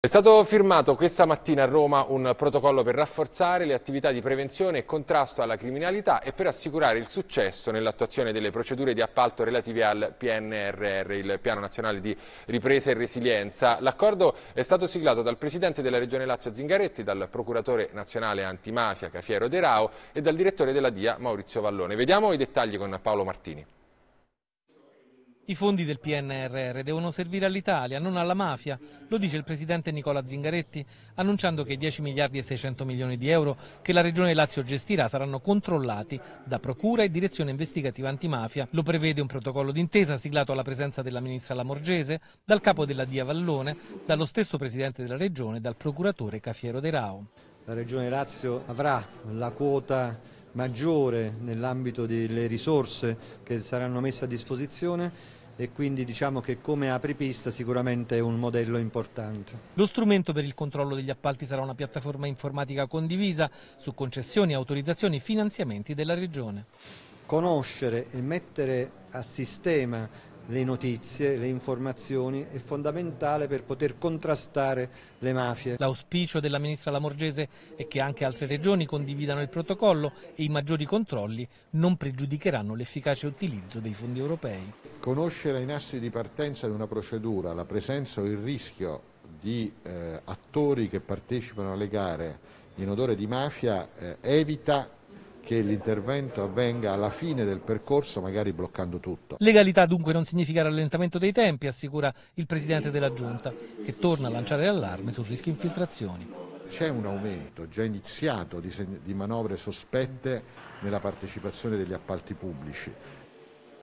È stato firmato questa mattina a Roma un protocollo per rafforzare le attività di prevenzione e contrasto alla criminalità e per assicurare il successo nell'attuazione delle procedure di appalto relative al PNRR, il Piano Nazionale di Ripresa e Resilienza. L'accordo è stato siglato dal Presidente della Regione Lazio Zingaretti, dal Procuratore Nazionale Antimafia Cafiero De Rao e dal Direttore della DIA Maurizio Vallone. Vediamo i dettagli con Paolo Martini. I fondi del PNRR devono servire all'Italia, non alla mafia, lo dice il presidente Nicola Zingaretti, annunciando che i 10 miliardi e 600 milioni di euro che la Regione Lazio gestirà saranno controllati da Procura e Direzione Investigativa Antimafia. Lo prevede un protocollo d'intesa siglato alla presenza della ministra Lamorgese, dal capo della Dia Vallone, dallo stesso presidente della Regione e dal procuratore Cafiero De Rao. La Regione Lazio avrà la quota maggiore nell'ambito delle risorse che saranno messe a disposizione e quindi diciamo che come apripista sicuramente è un modello importante. Lo strumento per il controllo degli appalti sarà una piattaforma informatica condivisa su concessioni, autorizzazioni e finanziamenti della Regione. Conoscere e mettere a sistema le notizie, le informazioni è fondamentale per poter contrastare le mafie. L'auspicio della ministra Lamorgese è che anche altre regioni condividano il protocollo e i maggiori controlli non pregiudicheranno l'efficace utilizzo dei fondi europei. Conoscere i nastri di partenza di una procedura, la presenza o il rischio di eh, attori che partecipano alle gare in odore di mafia eh, evita che l'intervento avvenga alla fine del percorso, magari bloccando tutto. Legalità dunque non significa rallentamento dei tempi, assicura il Presidente della Giunta, che torna a lanciare l'allarme sul rischio infiltrazioni. C'è un aumento già iniziato di, di manovre sospette nella partecipazione degli appalti pubblici